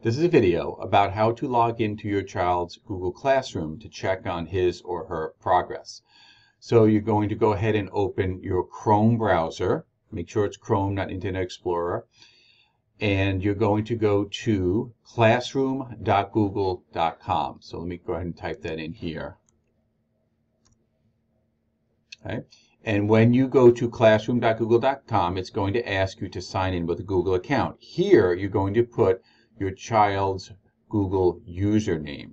This is a video about how to log into your child's Google Classroom to check on his or her progress. So you're going to go ahead and open your Chrome browser. Make sure it's Chrome, not Internet Explorer. And you're going to go to classroom.google.com. So let me go ahead and type that in here. Okay. And when you go to classroom.google.com, it's going to ask you to sign in with a Google account. Here, you're going to put your child's Google username.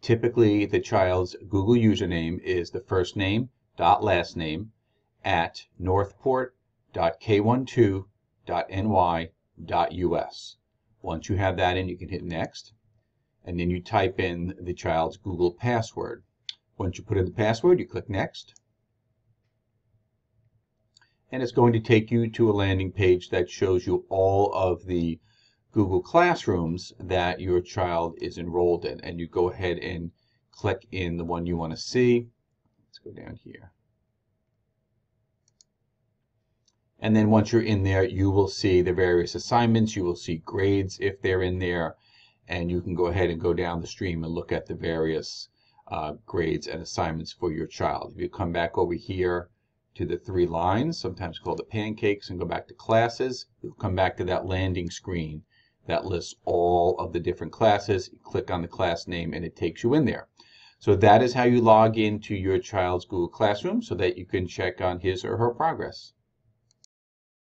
Typically, the child's Google username is the first name dot last name at northport.k12.ny.us. Once you have that in, you can hit next, and then you type in the child's Google password. Once you put in the password, you click next, and it's going to take you to a landing page that shows you all of the Google Classrooms that your child is enrolled in. And you go ahead and click in the one you want to see. Let's go down here. And then once you're in there, you will see the various assignments. You will see grades if they're in there. And you can go ahead and go down the stream and look at the various uh, grades and assignments for your child. If you come back over here to the three lines, sometimes called the pancakes, and go back to classes, you'll come back to that landing screen that lists all of the different classes. You click on the class name and it takes you in there. So that is how you log into your child's Google Classroom so that you can check on his or her progress.